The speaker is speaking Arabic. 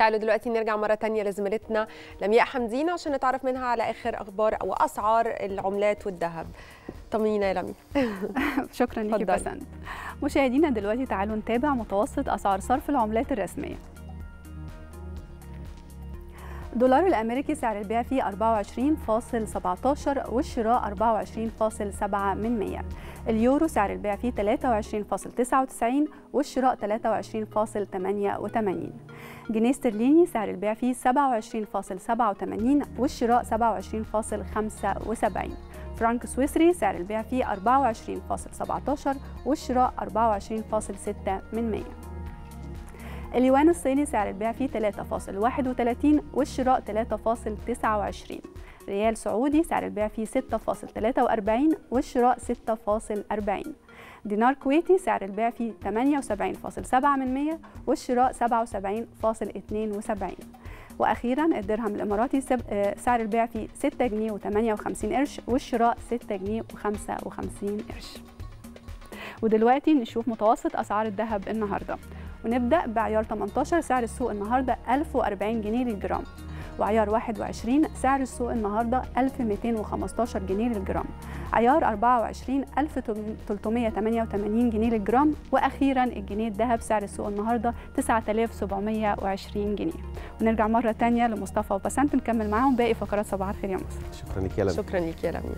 تعالوا دلوقتي نرجع مرة تانية لزميلتنا لمياء حمدين عشان نتعرف منها على آخر أخبار وأسعار العملات والذهب. طمنينا يا لمياء. شكرا ليكي. بسنت. مشاهدينا دلوقتي تعالوا نتابع متوسط أسعار صرف العملات الرسمية. الدولار الأمريكي سعر البيع فيه 24.17 والشراء 24.7 من 100 اليورو سعر البيع فيه 23.99 والشراء 23.88 جنيه استرليني سعر البيع فيه 27.87 والشراء 27.75 فرانك سويسري سعر البيع فيه 24.17 والشراء 24.6 من 100 اليوان الصيني سعر البيع فيه 3.31 والشراء 3.29 ريال سعودي سعر البيع فيه 6.43 والشراء 6.40 دينار كويتي سعر البيع فيه 78.7 من 100 والشراء 77.72 وأخيرا الدرهم الإماراتي آه، سعر البيع فيه 6 جنيه و58 قرش والشراء 6 جنيه و55 قرش. ودلوقتي نشوف متوسط أسعار الذهب النهارده. ونبدأ بعيار 18 سعر السوق النهارده 1040 جنيه للجرام وعيار 21 سعر السوق النهارده 1215 جنيه للجرام عيار 24 1388 جنيه للجرام وأخيرا الجنيه الذهب سعر السوق النهارده 9720 جنيه. ونرجع مرة تانية لمصطفى وبسنت نكمل معاهم باقي فقرات صباح الخير يا مصر شكرا لك يا لمياء شكرا ليك يا لمياء